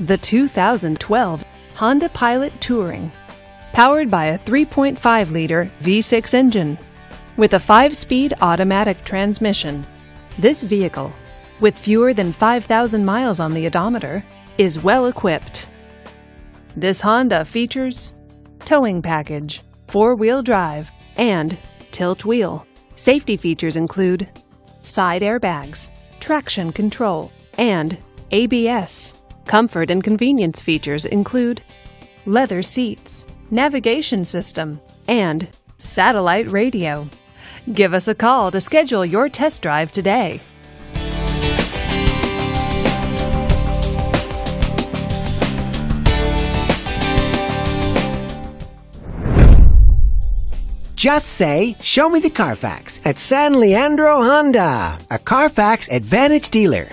The 2012 Honda Pilot Touring. Powered by a 3.5 liter V6 engine. With a 5 speed automatic transmission. This vehicle, with fewer than 5,000 miles on the odometer, is well equipped. This Honda features towing package, four wheel drive, and tilt wheel. Safety features include side airbags, traction control, and ABS. Comfort and convenience features include leather seats, navigation system, and satellite radio. Give us a call to schedule your test drive today. Just say, Show me the Carfax at San Leandro Honda, a Carfax Advantage dealer.